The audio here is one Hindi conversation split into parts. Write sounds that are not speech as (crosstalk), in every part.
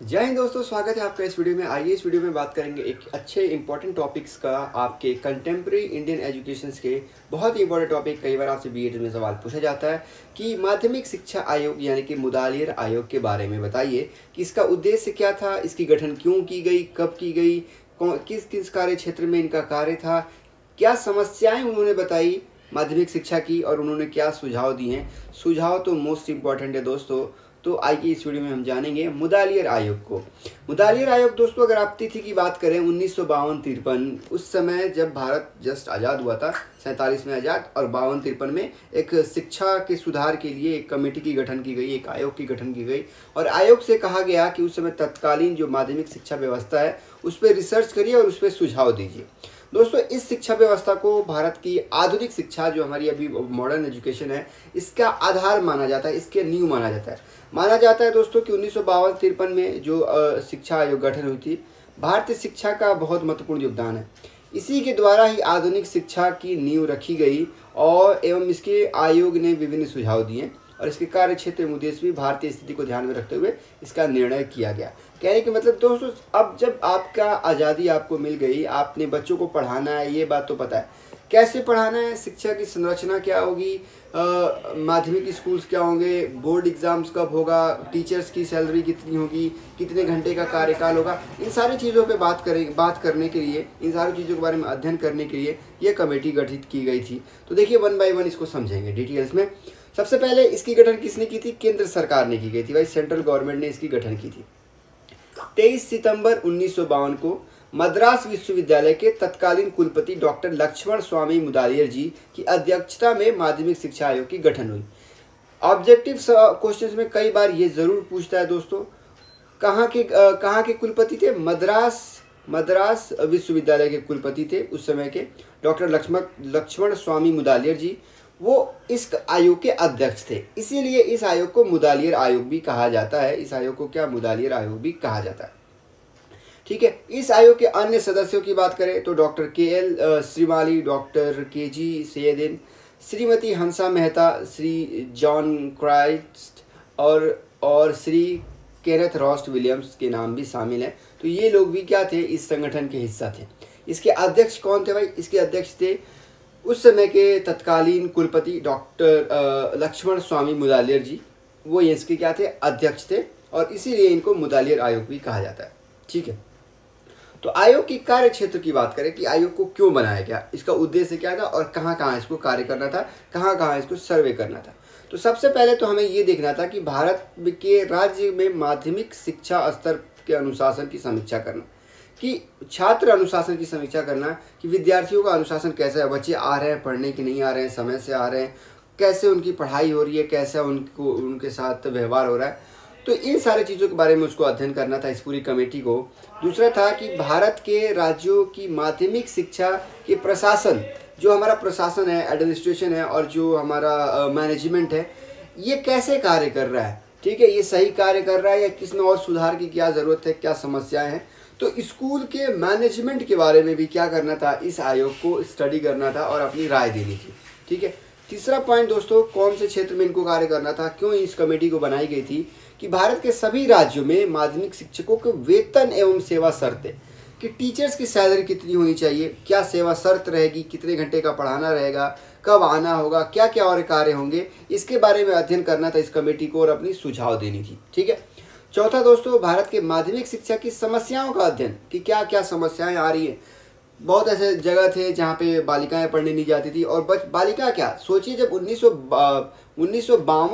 जय हिंद दोस्तों, स्वागत है आपका इस वीडियो में। आइए इस वीडियो में बात करेंगे एक अच्छे इंपॉर्टेंट टॉपिक्स का आपके कंटेम्प्रेरी इंडियन एजुकेशन के बहुत ही इंपॉर्टेंट टॉपिक कई बार आपसे बी में सवाल पूछा जाता है कि माध्यमिक शिक्षा आयोग, यानी कि मुदालियर आयोग के बारे में बताइए कि इसका उद्देश्य क्या था, इसकी गठन क्यों की गई, कब की गई किस किस कार्य क्षेत्र में इनका कार्य था, क्या समस्याएँ उन्होंने बताई माध्यमिक शिक्षा की और उन्होंने क्या सुझाव दिए हैं। सुझाव तो मोस्ट इंपॉर्टेंट है दोस्तों। तो आइए इस वीडियो में हम जानेंगे मुदालियर आयोग को। मुदालियर आयोग, दोस्तों, अगर आप तिथि की बात करें, उन्नीस सौ बावन तिरपन, उस समय जब भारत जस्ट आज़ाद हुआ था, सैंतालीस में आज़ाद, और बावन तिरपन में एक शिक्षा के सुधार के लिए एक कमेटी की गठन की गई, एक आयोग की गठन की गई। और आयोग से कहा गया कि उस समय तत्कालीन जो माध्यमिक शिक्षा व्यवस्था है, उस पर रिसर्च करिए और उस पर सुझाव दीजिए। दोस्तों, इस शिक्षा व्यवस्था को भारत की आधुनिक शिक्षा जो हमारी अभी मॉडर्न एजुकेशन है, इसका आधार माना जाता है, इसके नींव माना जाता है। माना जाता है दोस्तों कि उन्नीस सौ में जो शिक्षा आयोग गठन हुई थी, भारतीय शिक्षा का बहुत महत्वपूर्ण योगदान है। इसी के द्वारा ही आधुनिक शिक्षा की नींव रखी गई और एवं इसके आयोग ने विभिन्न सुझाव दिए। और इसके कार्य क्षेत्र में उद्देश्य भी भारतीय स्थिति को ध्यान में रखते हुए इसका निर्णय किया गया। कहने के मतलब दोस्तों, अब जब आपका आज़ादी आपको मिल गई, आपने बच्चों को पढ़ाना है, ये बात तो पता है। कैसे पढ़ाना है? शिक्षा की संरचना क्या होगी? माध्यमिक स्कूल्स क्या होंगे? बोर्ड एग्ज़ाम्स कब होगा? टीचर्स की सैलरी कितनी होगी? कितने घंटे का कार्यकाल होगा? इन सारी चीज़ों पे बात करें, बात करने के लिए, इन सारी चीज़ों के बारे में अध्ययन करने के लिए ये कमेटी गठित की गई थी। तो देखिए, वन बाय वन इसको समझेंगे डिटेल्स में। सबसे पहले इसकी गठन किसने की थी? केंद्र सरकार ने की गई थी भाई। सेंट्रल गवर्नमेंट ने इसकी गठन की थी। तेईस सितंबर उन्नीस सौ बावन को मद्रास विश्वविद्यालय के तत्कालीन कुलपति डॉक्टर लक्ष्मण स्वामी मुदालियर जी की अध्यक्षता में माध्यमिक शिक्षा आयोग की गठन हुई। ऑब्जेक्टिव क्वेश्चन में कई बार ये ज़रूर पूछता है दोस्तों, कहाँ के कहाँ के कुलपति थे? मद्रास मद्रास विश्वविद्यालय के कुलपति थे उस समय के डॉक्टर लक्ष्मण लक्ष्मण स्वामी मुदालियर जी। वो इस आयोग के अध्यक्ष थे। इसीलिए इस आयोग को मुदालियर आयोग भी कहा जाता है। इस आयोग को क्या मुदालियर आयोग भी कहा जाता है। ठीक है, इस आयोग के अन्य सदस्यों की बात करें तो डॉक्टर के L Shrimali, doctor K G Saiyidain Shrimati Hansa Mehta, Shri John Christ और और श्री केरथ रॉस्ट विलियम्स के नाम भी शामिल हैं। तो ये लोग भी क्या थे? इस संगठन के हिस्सा थे। इसके अध्यक्ष कौन थे भाई? इसके अध्यक्ष थे उस समय के तत्कालीन कुलपति डॉक्टर लक्ष्मण स्वामी मुदालियर जी, वो इसके क्या थे? अध्यक्ष थे और इसीलिए इनको मुदालियर आयोग भी कहा जाता है। ठीक है? तो आयोग की कार्य क्षेत्र की बात करें कि आयोग को क्यों बनाया गया? इसका उद्देश्य क्या था और कहाँ कहाँ इसको कार्य करना था? कहाँ कहाँ इसको सर्वे करना था? तो सबसे पहले तो हमें ये देखना था कि भारत के राज्य में माध्यमिक शिक्षा स्तर के अनुशासन की समीक्षा करना। कि छात्र अनुशासन की समीक्षा करना कि विद्यार्थियों का अनुशासन कैसा है, बच्चे आ रहे हैं पढ़ने के नहीं आ रहे हैं, समय से आ रहे हैं, कैसे उनकी पढ़ाई हो रही है, कैसे उनको, उनके साथ व्यवहार हो रहा है। तो इन सारी चीज़ों के बारे में उसको अध्ययन करना था इस पूरी कमेटी को। दूसरा था कि भारत के राज्यों की माध्यमिक शिक्षा के प्रशासन, जो हमारा प्रशासन है एडमिनिस्ट्रेशन है और जो हमारा मैनेजमेंट है, ये कैसे कार्य कर रहा है? ठीक है, ये सही कार्य कर रहा है या किसमें और सुधार की क्या ज़रूरत है, क्या समस्याएँ हैं? तो स्कूल के मैनेजमेंट के बारे में भी क्या करना था? इस आयोग को स्टडी करना था और अपनी राय देनी थी। ठीक है? तीसरा पॉइंट दोस्तों, कौन से क्षेत्र में इनको कार्य करना था? क्यों इस कमेटी को बनाई गई थी? कि भारत के सभी राज्यों में माध्यमिक शिक्षकों के वेतन एवं सेवा शर्तें। कि टीचर्स की सैलरी कितनी होनी चाहिए? क्या सेवा शर्त रहेगी? कितने घंटे का पढ़ाना रहेगा? कब आना होगा? क्या क्या और कार्य होंगे? इसके बारे में अध्ययन करना था इस कमेटी को और अपनी सुझाव देनी थी। ठीक है? चौथा दोस्तों, भारत के माध्यमिक शिक्षा की समस्याओं का अध्ययन, कि क्या क्या समस्याएँ आ रही हैं। बहुत ऐसे जगह थे जहाँ पे बालिकाएँ पढ़ने नहीं जाती थी, और बच, बालिका क्या? सोचिए जब उन्नीस उन्नीस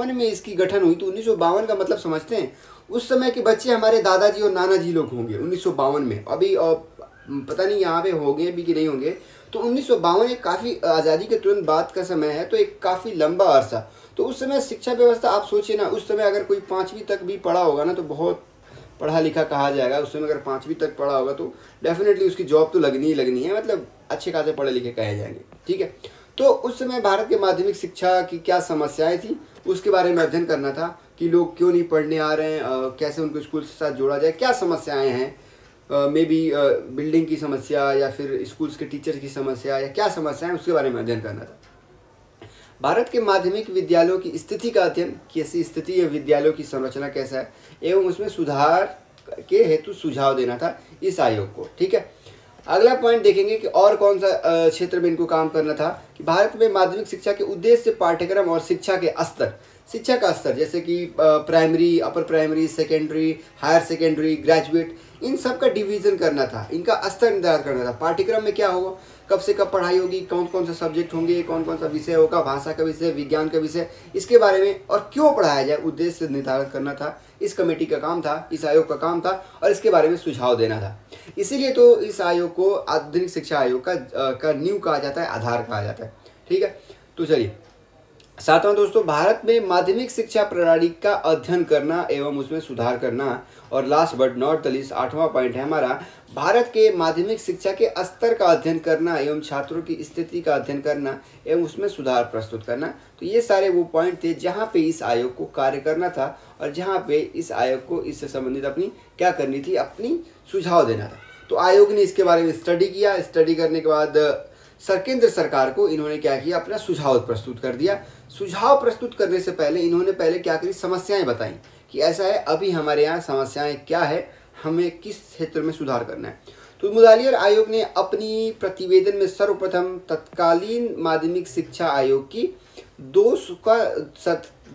में इसकी गठन हुई तो उन्नीस सौ बावन का मतलब समझते हैं, उस समय के बच्चे हमारे दादाजी और नाना जी लोग होंगे, उन्नीस सौ बावन में। अभी पता नहीं यहाँ पे होंगे भी कि नहीं होंगे। तो उन्नीस एक काफ़ी आज़ादी के तुरंत बाद का समय है तो एक काफ़ी लंबा अरसा। तो उस समय शिक्षा व्यवस्था, आप सोचिए ना, उस समय अगर कोई पाँचवीं तक भी पढ़ा होगा ना तो बहुत पढ़ा लिखा कहा जाएगा। उस समय अगर पाँचवीं तक पढ़ा होगा तो डेफिनेटली उसकी जॉब तो लगनी ही लगनी है मतलब अच्छे खासे पढ़े लिखे कहे जाएँगे, ठीक है? तो उस समय भारत के माध्यमिक शिक्षा की क्या समस्याएँ थी, उसके बारे में अध्ययन करना था कि लोग क्यों नहीं पढ़ने आ रहे हैं कैसे उनको स्कूल के साथ जोड़ा जाए, क्या समस्याएँ हैं मे बी बिल्डिंग की समस्या या फिर स्कूल्स के टीचर की समस्या या क्या समस्याएँ, उसके बारे में अध्ययन करना था। भारत के माध्यमिक विद्यालयों की स्थिति का अध्ययन कैसी स्थिति है, विद्यालयों की संरचना कैसा है, एवं उसमें सुधार के हेतु सुझाव देना था इस आयोग को, ठीक है? अगला पॉइंट देखेंगे कि और कौन सा क्षेत्र में इनको काम करना था कि भारत में माध्यमिक शिक्षा के उद्देश्य, पाठ्यक्रम और शिक्षा के स्तर शिक्षा का स्तर, जैसे कि primary upper primary secondary higher secondary graduate इन सब का डिवीज़न करना था, इनका स्तर निर्धारित करना था। पाठ्यक्रम में क्या होगा? कब से कब पढ़ाई होगी? कौन कौन सा सब्जेक्ट होंगे? कौन कौन सा विषय होगा? भाषा का विषय, विज्ञान का विषय, इसके बारे में और क्यों पढ़ाया जाए? उद्देश्य निर्धारित करना था। इस कमेटी का काम था, इस आयोग का काम था और इसके बारे में सुझाव देना था। इसीलिए तो इस आयोग को आधुनिक शिक्षा आयोग का का न्यू कहा जाता है, आधार कहा जाता है। ठीक है? तो चलिए। सातवां दोस्तों, भारत में माध्यमिक शिक्षा प्रणाली का अध्ययन करना एवं उसमें सुधार करना, और last but not the list आठवां पॉइंट है हमारा, भारत के माध्यमिक शिक्षा के स्तर का अध्ययन करना एवं छात्रों की स्थिति का अध्ययन करना एवं उसमें सुधार प्रस्तुत करना। तो ये सारे वो पॉइंट थे जहाँ पे इस आयोग को कार्य करना था और जहाँ पे इस आयोग को इससे संबंधित अपनी क्या करनी थी, अपनी सुझाव देना था। तो आयोग ने इसके बारे में स्टडी किया। स्टडी करने के बाद सर, केंद्र सरकार को इन्होंने क्या किया? अपना सुझाव प्रस्तुत कर दिया। सुझाव प्रस्तुत करने से पहले इन्होंने पहले क्या करी? समस्याएँ बताई कि ऐसा है, अभी हमारे यहाँ समस्याएँ क्या है? हमें किस क्षेत्र में सुधार करना है? तो मुदालियर आयोग ने अपनी प्रतिवेदन में सर्वप्रथम तत्कालीन माध्यमिक शिक्षा आयोग की दोष का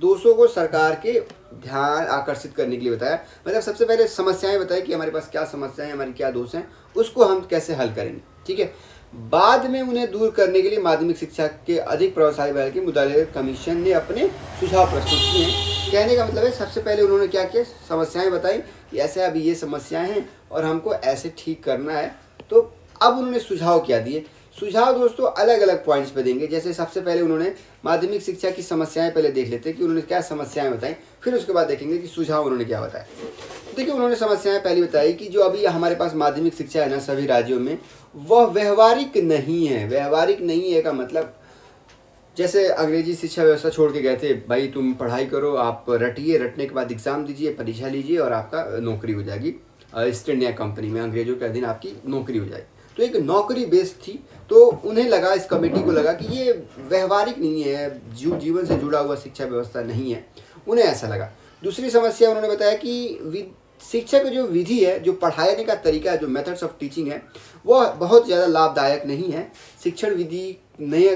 दोषों को सरकार के ध्यान आकर्षित करने के लिए बताया। मतलब सबसे पहले समस्याएँ बताई कि हमारे पास क्या समस्याएँ हमारी क्या दोष हैं, उसको हम कैसे हल करेंगे? ठीक है? बाद में उन्हें दूर करने के लिए माध्यमिक शिक्षा के अधिक प्रभावशाली बनाने के मुदाले कमीशन ने अपने सुझाव प्रस्तुत किए हैं। कहने का मतलब है, सबसे पहले उन्होंने क्या किया? समस्याएँ बताई कि ऐसे अभी ये समस्याएँ हैं और हमको ऐसे ठीक करना है। तो अब उन्होंने सुझाव क्या दिए? सुझाव दोस्तों अलग अलग पॉइंट्स पे देंगे। जैसे सबसे पहले उन्होंने माध्यमिक शिक्षा की समस्याएँ पहले देख लेते हैं कि उन्होंने क्या समस्याएँ बताई। फिर उसके बाद देखेंगे कि सुझाव उन्होंने क्या बताया देखिए, उन्होंने समस्याएँ पहले बताई कि जो अभी हमारे पास माध्यमिक शिक्षा है ना सभी राज्यों में वह व्यवहारिक नहीं है। व्यवहारिक नहीं है का मतलब जैसे अंग्रेज़ी शिक्षा व्यवस्था छोड़ के गए थे, भाई तुम पढ़ाई करो, आप रटिए, रटने के बाद एग्ज़ाम दीजिए, परीक्षा लीजिए और आपका नौकरी हो जाएगी। ईस्ट इंडिया कंपनी में अंग्रेज़ों के अधीन आपकी नौकरी हो जाएगी। तो एक नौकरी बेस्ड थी तो उन्हें लगा, इस कमेटी को लगा कि ये व्यवहारिक नहीं है, जीव जीवन से जुड़ा हुआ शिक्षा व्यवस्था नहीं है। उन्हें ऐसा लगा। दूसरी समस्या उन्होंने बताया कि शिक्षा की जो विधि है, जो पढ़ाने का तरीका है, जो मेथड्स ऑफ़ टीचिंग है, वह बहुत ज़्यादा लाभदायक नहीं है। शिक्षण विधि नए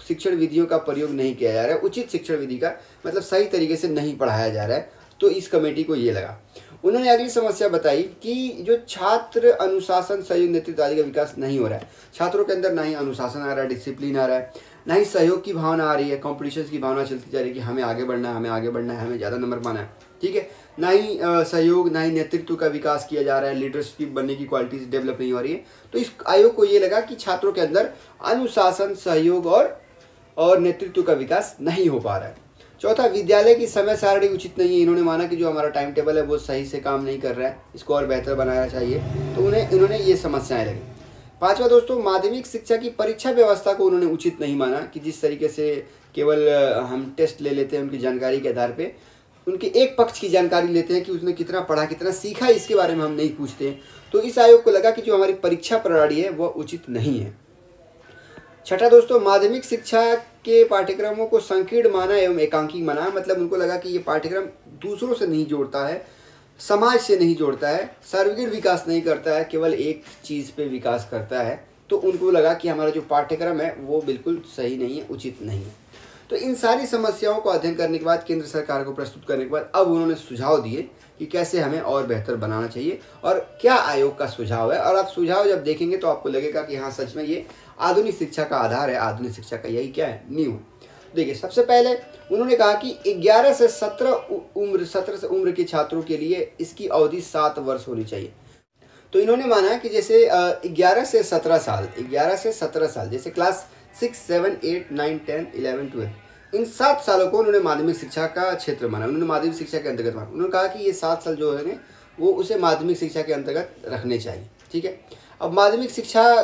शिक्षण विधियों का प्रयोग नहीं किया जा रहा है। उचित शिक्षण विधि का मतलब सही तरीके से नहीं पढ़ाया जा रहा है। तो इस कमेटी को ये लगा। उन्होंने अगली समस्या बताई कि जो छात्र अनुशासन, सहयोग, नेतृत्व आदि का विकास नहीं हो रहा है, छात्रों के अंदर ना ही अनुशासन आ रहा है डिसिप्लिन आ रहा है, ना ही सहयोग की भावना आ रही है कॉम्पिटिशन की भावना चलती जा रही है कि हमें आगे बढ़ना है, हमें आगे बढ़ना है, हमें ज़्यादा नंबर पाना है। ठीक है? ना ही सहयोग, ना ही नेतृत्व का विकास किया जा रहा है लीडरशिप बनने की क्वालिटीज डेवलप नहीं हो रही है। तो इस आयोग को ये लगा कि छात्रों के अंदर अनुशासन, सहयोग और और नेतृत्व का विकास नहीं हो पा रहा है। चौथा, विद्यालय की समय सारणी उचित नहीं है। इन्होंने माना कि जो हमारा टाइम टेबल है, वो सही से काम नहीं कर रहा है। इसको और बेहतर बनाना चाहिए। तो उन्हें, इन्होंने ये समस्याएँ लगी। पांचवा, दोस्तों, माध्यमिक शिक्षा की परीक्षा व्यवस्था को उन्होंने उचित नहीं माना कि जिस तरीके से केवल हम टेस्ट ले लेते हैं उनकी जानकारी के आधार पर उनके एक पक्ष की जानकारी लेते हैं कि उसने कितना पढ़ा, कितना सीखा, इसके बारे में हम नहीं पूछते। हैं तो इस आयोग को लगा कि जो हमारी परीक्षा प्रणाली है, वह उचित नहीं है। छठा दोस्तों, माध्यमिक शिक्षा के पाठ्यक्रमों को संकीर्ण माना एवं एकांकी माना मतलब उनको लगा कि ये पाठ्यक्रम दूसरों से नहीं जोड़ता है, समाज से नहीं जोड़ता है, सर्वगिण विकास नहीं करता है, केवल एक चीज़ पे विकास करता है। तो उनको लगा कि हमारा जो पाठ्यक्रम है, वो बिल्कुल सही नहीं है, उचित नहीं है। तो इन सारी समस्याओं को अध्ययन करने के बाद, केंद्र सरकार को प्रस्तुत करने के बाद, अब उन्होंने सुझाव दिए कि कैसे हमें और बेहतर बनाना चाहिए और क्या आयोग का सुझाव है। और आप सुझाव जब देखेंगे तो आपको लगेगा कि हाँ सच में ये आधुनिक शिक्षा का आधार है। आधुनिक शिक्षा का यही क्या है? न्यू देखिए, सबसे पहले उन्होंने कहा कि 11 से 17 उम्र 17 से उम्र के छात्रों के लिए इसकी अवधि सात वर्ष होनी चाहिए। तो इन्होंने माना कि जैसे 11 से 17 साल 11 से 17 साल, जैसे class six, seven, eight, nine, ten, eleven, twelve. इन सात सालों को उन्होंने माध्यमिक शिक्षा का क्षेत्र माना। उन्होंने माध्यमिक शिक्षा के अंतर्गत माना। उन्होंने कहा कि ये सात साल जो है वो उसे माध्यमिक शिक्षा के अंतर्गत रखने चाहिए, ठीक है? अब माध्यमिक शिक्षा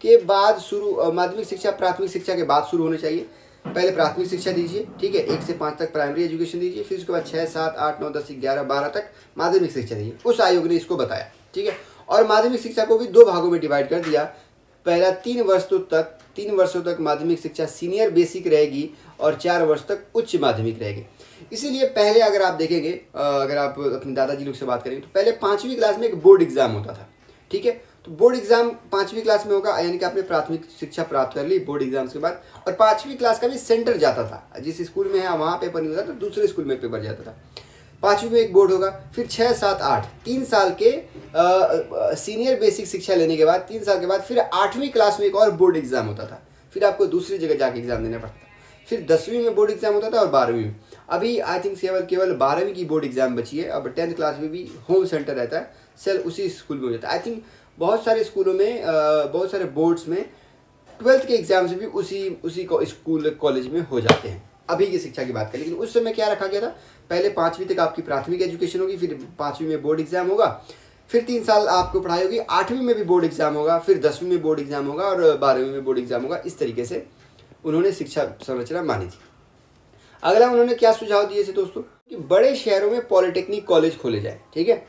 के बाद शुरू माध्यमिक शिक्षा, प्राथमिक शिक्षा के बाद शुरू होनी चाहिए। पहले प्राथमिक शिक्षा दीजिए, ठीक है? एक से पाँच तक प्राइमरी एजुकेशन दीजिए, फिर उसके बाद छः सात, आठ, नौ, दस, ग्यारह, बारह तक माध्यमिक शिक्षा दीजिए। उस आयोग ने इसको बताया, ठीक है? और माध्यमिक शिक्षा को भी दो भागों में डिवाइड कर दिया। पहला तीन वर्षों तक तीन वर्षों तक माध्यमिक शिक्षा सीनियर बेसिक रहेगी और चार वर्ष तक उच्च माध्यमिक रहेगी। इसीलिए पहले अगर आप देखेंगे अगर आप अपने दादाजी लोग से बात करेंगे तो पहले पाँचवीं क्लास में एक बोर्ड एग्ज़ाम होता था, ठीक है? तो बोर्ड एग्ज़ाम पाँचवीं क्लास में होगा, यानी कि आपने प्राथमिक शिक्षा प्राप्त कर ली बोर्ड एग्ज़ाम्स के बाद, और पाँचवीं क्लास का भी सेंटर जाता था। जिस स्कूल में है, वहाँ पेपर नहीं होता तो दूसरे स्कूल में पेपर जाता था। पाँचवीं में एक बोर्ड होगा फिर छः सात आठ। तीन साल के आ, सीनियर बेसिक शिक्षा लेने के बाद तीन साल के बाद फिर आठवीं क्लास में एक और बोर्ड एग्ज़ाम होता था। फिर आपको दूसरी जगह जाके एग्ज़ाम देना पड़ता फिर दसवीं में बोर्ड एग्ज़ाम होता था और बारहवीं में। अभी आई थिंक केवल केवल बारहवीं की बोर्ड एग्ज़ाम बची है। अब टेंथ क्लास में भी होम सेंटर रहता है सेल उसी स्कूल में हो जाता है। आई थिंक बहुत सारे स्कूलों में बहुत सारे बोर्ड्स में ट्वेल्थ के एग्ज़ाम्स भी उसी उसी स्कूल कॉलेज में हो जाते हैं। अभी की शिक्षा की बात करें, लेकिन उस समय क्या रखा गया था? पहले पाँचवीं तक आपकी प्राथमिक एजुकेशन होगी, फिर पाँचवीं में बोर्ड एग्ज़ाम होगा, फिर तीन साल आपको पढ़ाई होगी, आठवीं में भी बोर्ड एग्ज़ाम होगा, फिर दसवीं में बोर्ड एग्ज़ाम होगा और बारहवीं में बोर्ड एग्ज़ाम होगा। इस तरीके से उन्होंने शिक्षा संरचना मानी थी। अगला उन्होंने क्या सुझाव दिए थे दोस्तों? कि बड़े शहरों में पॉलिटेक्निक कॉलेज खोले जाए, ठीक है?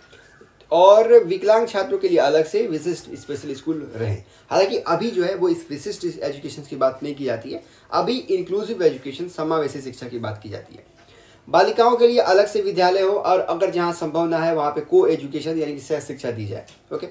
और विकलांग छात्रों के लिए अलग से विशिष्ट स्पेशल स्कूल रहे। हालाँकि अभी जो है वो इस विशिष्ट एजुकेशन की बात नहीं की जाती है। अभी इंक्लूसिव एजुकेशन समावेशी शिक्षा की बात की जाती है। बालिकाओं के लिए अलग से विद्यालय हो और अगर जहाँ संभव ना है वहाँ पे को एजुकेशन यानी कि सह शिक्षा दी जाए ओके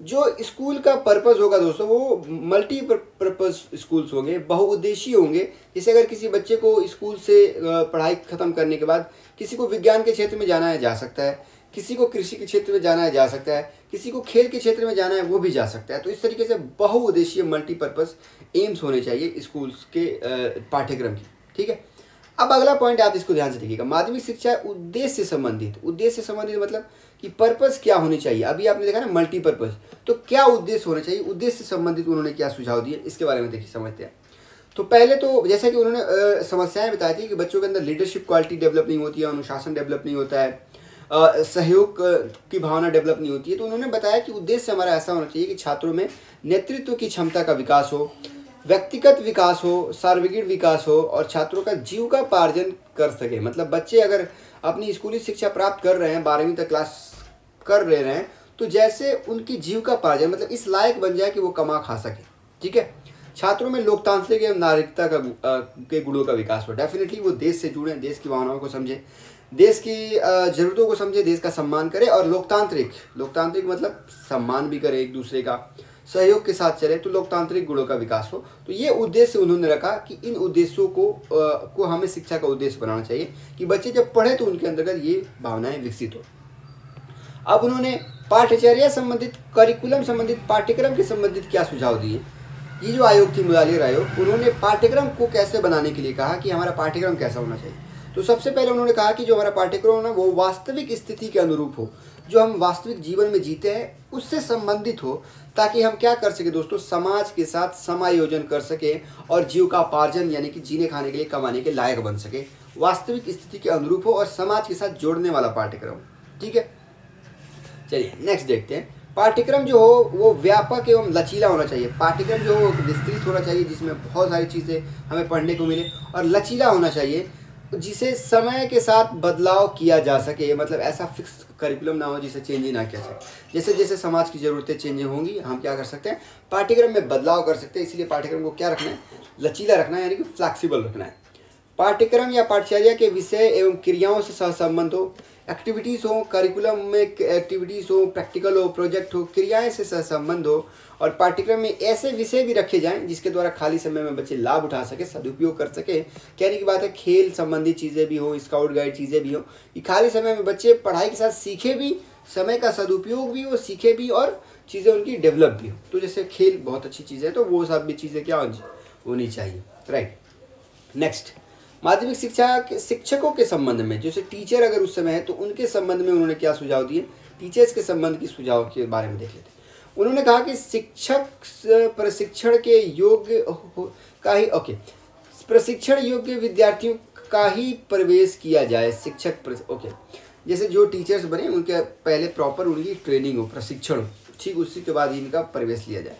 जो स्कूल का पर्पज़ होगा दोस्तों, वो मल्टी पर्पज़ स्कूल्स होंगे, बहुउद्देशीय होंगे। जैसे अगर किसी बच्चे को स्कूल से पढ़ाई ख़त्म करने के बाद किसी को विज्ञान के क्षेत्र में जाना है, जा सकता है। किसी को कृषि के क्षेत्र में जाना है, जा सकता है। किसी को खेल के क्षेत्र में जाना है, वो भी जा सकता है। तो इस तरीके से बहुउद्देशीय मल्टीपर्पज़ एम्स होने चाहिए स्कूल्स के पाठ्यक्रम की। ठीक है? अब अगला पॉइंट आप इसको ध्यान से देखिएगा। माध्यमिक शिक्षा उद्देश्य से संबंधित। उद्देश्य से संबंधित मतलब कि पर्पस क्या होनी चाहिए? अभी आपने देखा ना मल्टीपर्पज तो क्या उद्देश्य होना चाहिए? उद्देश्य से संबंधित उन्होंने क्या सुझाव दिए? इसके बारे में देखिए, समझते हैं। तो पहले तो जैसा कि उन्होंने समस्याएँ बताई थी कि बच्चों के अंदर लीडरशिप क्वालिटी डेवलप नहीं होती है, अनुशासन डेवलप नहीं होता है। सहयोग की भावना डेवलप नहीं होती है। तो उन्होंने बताया कि उद्देश्य हमारा ऐसा होना चाहिए कि छात्रों में नेतृत्व की क्षमता का विकास हो, व्यक्तिगत विकास हो, सार्वजनिक विकास हो और छात्रों का जीव का पार्जन कर सके। मतलब बच्चे अगर अपनी स्कूली शिक्षा प्राप्त कर रहे हैं, बारहवीं तक क्लास कर रहे हैं तो जैसे उनकी जीव का पार्जन मतलब इस लायक बन जाए कि वो कमा खा सके। ठीक है? छात्रों में लोकतांत्रिक एवं नागरिकता का के गुणों का विकास हो। डेफिनेटली वो देश से जुड़े देश की भावनाओं को समझे। देश की ज़रूरतों को समझे देश का सम्मान करे और लोकतांत्रिक लोकतांत्रिक मतलब सम्मान भी करे एक दूसरे का सहयोग के साथ चले तो लोकतांत्रिक गुणों का विकास हो। तो ये उद्देश्य उन्होंने रखा कि इन उद्देश्यों को आ, को हमें शिक्षा का उद्देश्य बनाना चाहिए कि बच्चे जब पढ़े तो उनके अंतर्गत ये भावनाएँ विकसित हो। अब उन्होंने पाठ्यचर्या संबंधित करिकुलम संबंधित पाठ्यक्रम के संबंधित क्या सुझाव दिए? ये जो आयोग थी मुदालिर आयोग उन्होंने पाठ्यक्रम को कैसे बनाने के लिए कहा कि हमारा पाठ्यक्रम कैसा होना चाहिए? तो सबसे पहले उन्होंने कहा कि जो हमारा पाठ्यक्रम है ना, वो वास्तविक स्थिति के अनुरूप हो, जो हम वास्तविक जीवन में जीते हैं, उससे संबंधित हो, ताकि हम क्या कर सके दोस्तों, समाज के साथ समायोजन कर सके और जीव का पार्जन यानी कि जीने खाने के लिए कमाने के लायक बन सके। वास्तविक स्थिति के अनुरूप हो और समाज के साथ जोड़ने वाला पाठ्यक्रम, ठीक है? चलिए नेक्स्ट देखते हैं। पाठ्यक्रम जो हो, वो व्यापक एवं लचीला होना चाहिए। पाठ्यक्रम जो हो विस्तृत होना चाहिए, जिसमें बहुत सारी चीज़ें हमें पढ़ने को मिले, और लचीला होना चाहिए जिसे समय के साथ बदलाव किया जा सके मतलब ऐसा फिक्स करिकुलम ना हो जिसे चेंज ही ना किया जाए। जैसे जैसे समाज की ज़रूरतें चेंज होंगी, हम क्या कर सकते हैं? पाठ्यक्रम में बदलाव कर सकते हैं, इसलिए पाठ्यक्रम को क्या रखना है? लचीला रखना है, यानी कि फ्लैक्सीबल रखना है। पाठ्यक्रम या पाठ्यचर्या के विषय एवं क्रियाओं से सहसंबंध हो एक्टिविटीज़ हो करिकुलम में एक्टिविटीज़ हो प्रैक्टिकल हो प्रोजेक्ट हो, क्रियाएँ से संबंध हो, और पाठ्यक्रम में ऐसे विषय भी रखे जाएँ जिसके द्वारा खाली समय में बच्चे लाभ उठा सके, सदुपयोग कर सके। कहने की बात है, खेल संबंधी चीज़ें भी हो स्काउट गाइड चीज़ें भी हो, कि खाली समय में बच्चे पढ़ाई के साथ सीखे भी, समय का सदुपयोग भी हो, सीखे भी, और चीज़ें उनकी डेवलप भी हो। तो जैसे खेल बहुत अच्छी चीज़ है तो वो सब भी चीज़ें क्या होनी चाहिए। राइट नेक्स्ट माध्यमिक शिक्षा के शिक्षकों के संबंध में, जैसे टीचर अगर उस समय है तो उनके संबंध में उन्होंने क्या सुझाव दिए? टीचर्स के संबंध की सुझाव के बारे में देख लेते हैं। उन्होंने कहा कि शिक्षक प्रशिक्षण के योग्य का ही ओके। प्रशिक्षण योग्य विद्यार्थियों का ही प्रवेश किया जाए, शिक्षक ओके। जैसे जो टीचर्स बने, उनके पहले प्रॉपर उनकी ट्रेनिंग हो, प्रशिक्षण ठीक उसी के बाद इनका प्रवेश लिया जाए।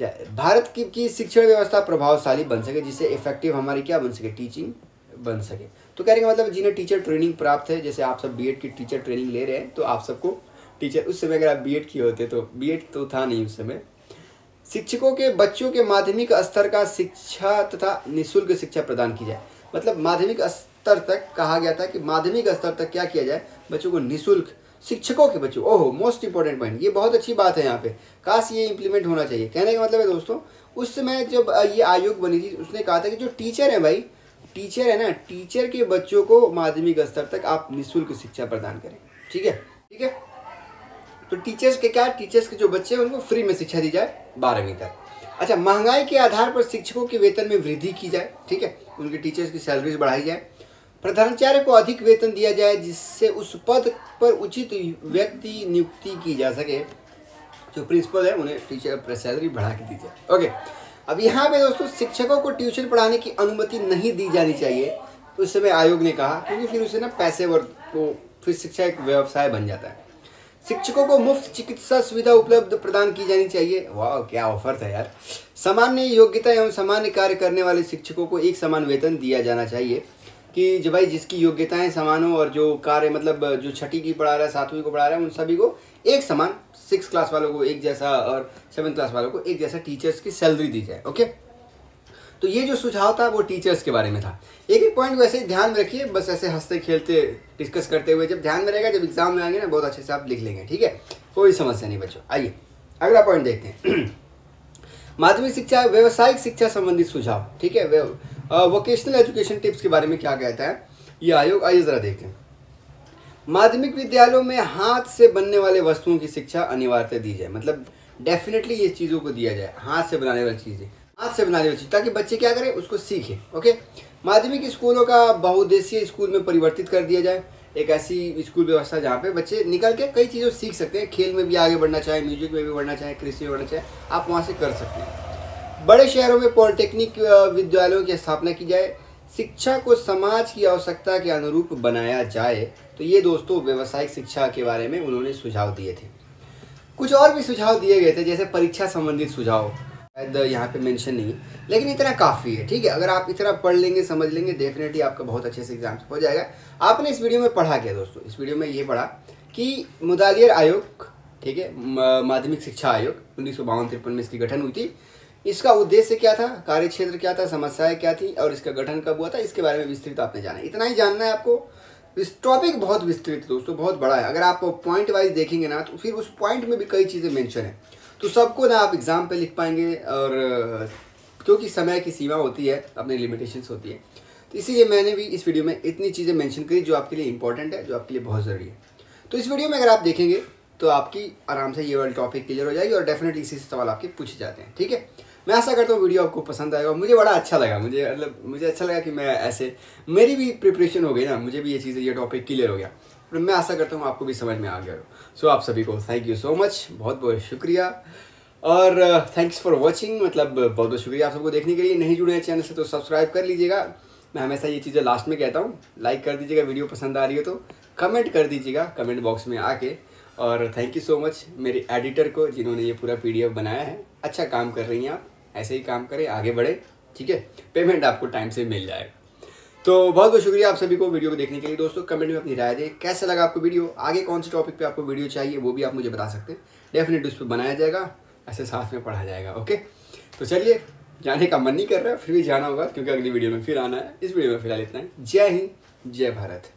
भारत की, की शिक्षण व्यवस्था प्रभावशाली बन सके जिससे इफ़ेक्टिव हमारी क्या बन सके? टीचिंग बन सके। तो कहने का मतलब जिन्हें टीचर ट्रेनिंग प्राप्त है जैसे आप सब बीएड की टीचर ट्रेनिंग ले रहे हैं तो आप सबको टीचर उस समय अगर आप बीएड किए होते तो बीएड तो था नहीं उस समय। शिक्षकों के बच्चों के माध्यमिक स्तर का शिक्षा तथा निःशुल्क शिक्षा प्रदान की जाए। मतलब माध्यमिक स्तर तक कहा गया था कि माध्यमिक स्तर तक क्या किया जाए? बच्चों को निःशुल्क शिक्षकों के बच्चों। ओहो मोस्ट इंपॉर्टेंट पॉइंट ये बहुत अच्छी बात है यहाँ पे। काश ये इंप्लीमेंट होना चाहिए। कहने का मतलब है दोस्तों, उस समय जब ये आयोग बनी थी, उसने कहा था कि जो टीचर है भाई टीचर है ना टीचर के बच्चों को माध्यमिक स्तर तक आप निःशुल्क शिक्षा प्रदान करें। ठीक है? ठीक है? तो टीचर्स के क्या? टीचर्स के जो बच्चे हैं, उनको फ्री में शिक्षा दी जाए बारहवीं तक। अच्छा महँगाई के आधार पर शिक्षकों के वेतन में वृद्धि की जाए, ठीक है? उनके टीचर्स की सैलरीज बढ़ाई जाए। प्रधानाचार्य को अधिक वेतन दिया जाए, जिससे उस पद पर उचित व्यक्ति नियुक्ति की जा सके। जो प्रिंसिपल है, उन्हें टीचर सैलरी बढ़ा के दी जाए। ओके अब यहाँ पे दोस्तों, शिक्षकों को ट्यूशन पढ़ाने की अनुमति नहीं दी जानी चाहिए। उस समय आयोग ने कहा, क्योंकि फिर उसे ना पैसे और वो फिर शिक्षा एक व्यवसाय बन जाता है। शिक्षकों को मुफ़्त चिकित्सा सुविधा उपलब्ध प्रदान की जानी चाहिए। वाह, क्या ऑफ़र था यार। सामान्य योग्यता एवं सामान्य कार्य करने वाले शिक्षकों को एक समान वेतन दिया जाना चाहिए। कि जो भाई जिसकी योग्यताएँ समान हो और जो कार्य मतलब जो छठी की पढ़ा रहा है, सातवीं को पढ़ा रहा है, उन सभी को एक समान सिक्स क्लास वालों को एक जैसा और सेवन क्लास वालों को एक जैसा टीचर्स की सैलरी दी जाए ओके तो ये जो सुझाव था वो टीचर्स के बारे में था। एक एक पॉइंट वैसे ध्यान में रखिए, बस ऐसे हँसते खेलते डिस्कस करते हुए जब ध्यान में रहेगा, जब एग्ज़ाम में आएँगे ना, बहुत अच्छे से आप लिख लेंगे, ठीक है? कोई समस्या नहीं बच्चों, आइए, अगला पॉइंट देखते हैं। (clears throat) माध्यमिक शिक्षा, व्यवसायिक शिक्षा संबंधित सुझाव, ठीक है? वोकेशनल एजुकेशन टिप्स के बारे में क्या कहता है? ये आयोग, आइए ज़रा देखते हैं माध्यमिक विद्यालयों में हाथ से बनने वाले वस्तुओं की शिक्षा अनिवार्यता दी जाए। मतलब डेफिनेटली ये चीज़ों को दिया जाए। हाथ से बनाने वाली चीज़ें। हाथ से बनाने वाली चीज़, ताकि बच्चे क्या करें, उसको सीखें ओके माध्यमिक स्कूलों का बहुद्देशीय स्कूल में परिवर्तित कर दिया जाए। एक ऐसी स्कूल व्यवस्था जहाँ पे बच्चे निकल के कई चीज़ों सीख सकते हैं। खेल में भी आगे बढ़ना चाहे, म्यूज़िक में भी बढ़ना चाहे कृषि में बढ़ना चाहे, आप वहाँ से कर सकते हैं। बड़े शहरों में पॉलिटेक्निक विद्यालयों की स्थापना की जाए, शिक्षा को समाज की आवश्यकता के अनुरूप बनाया जाए तो ये दोस्तों व्यवसायिक शिक्षा के बारे में उन्होंने सुझाव दिए थे। कुछ और भी सुझाव दिए गए थे, जैसे परीक्षा संबंधित सुझाव, शायद यहाँ पे मेंशन नहीं, लेकिन इतना काफ़ी है, ठीक है? अगर आप इतना पढ़ लेंगे, समझ लेंगे डेफिनेटली आपका बहुत अच्छे से एग्ज़ाम हो जाएगा। आपने इस वीडियो में पढ़ा क्या दोस्तों? इस वीडियो में ये पढ़ा कि मुदालियर आयोग, ठीक है माध्यमिक शिक्षा आयोग, उन्नीस सौ में इसकी गठन हुई थी। इसका उद्देश्य क्या था? कार्य क्षेत्र क्या था? समस्याएँ क्या थी? और इसका गठन कब हुआ था? इसके बारे में विस्तृत आपने जाना इतना ही जानना है आपको। इस टॉपिक बहुत विस्तृत दोस्तों, बहुत बड़ा है। अगर आप पॉइंट वाइज देखेंगे ना तो फिर उस पॉइंट में भी कई चीज़ें मेंशन है। तो सबको ना आप एग्ज़ाम पे लिख पाएँगे और, क्योंकि समय की सीमा होती है, अपनी लिमिटेशंस होती है। तो इसीलिए मैंने भी इस वीडियो में इतनी चीज़ें मेंशन करी जो आपके लिए इंपॉर्टेंट है, जो आपके लिए बहुत ज़रूरी है। तो इस वीडियो में अगर आप देखेंगे तो आपकी आराम से ये वाली टॉपिक क्लियर हो जाएगी और डेफिनेटली इसी से सवाल आपके पूछे जाते हैं, ठीक है? मैं ऐसा करता हूँ, वीडियो आपको पसंद आएगा। मुझे बड़ा अच्छा लगा, मुझे मतलब मुझे अच्छा लगा कि मैं ऐसे, मेरी भी प्रिपरेशन हो गई ना, मुझे भी ये चीज़ें, ये टॉपिक क्लियर हो गया। और मैं ऐसा करता हूँ, आपको भी समझ में आ गया हो। सो आप सभी को थैंक यू सो मच बहुत बहुत शुक्रिया। और थैंक्स फॉर वॉचिंग मतलब बहुत बहुत शुक्रिया आप सबको देखने के लिए। नहीं जुड़े हैं चैनल से तो सब्सक्राइब कर लीजिएगा। मैं हमेशा ये चीज़ें लास्ट में कहता हूँ लाइक कर दीजिएगा, वीडियो पसंद आ रही हो तो कमेंट कर दीजिएगा कमेंट बॉक्स में आके। और थैंक यू सो मच मेरे एडिटर को, जिन्होंने ये पूरा पीडीएफ बनाया है। अच्छा काम कर रही हैं आप। ऐसे ही काम करें, आगे बढ़े, ठीक है? पेमेंट आपको टाइम से मिल जाएगा। तो बहुत बहुत शुक्रिया आप सभी को वीडियो को देखने के लिए। दोस्तों कमेंट में अपनी राय दें, कैसा लगा आपको वीडियो? आगे कौन से टॉपिक पे आपको वीडियो चाहिए, वो भी आप मुझे बता सकते हैं। डेफिनेटली उस पर बनाया जाएगा, ऐसे साथ में पढ़ा जाएगा ओके तो चलिए, जाने का मन नहीं कर रहा, फिर भी जाना होगा, क्योंकि अगली वीडियो में फिर आना है। इस वीडियो में फ़िलहाल इतना है। जय हिंद, जय भारत।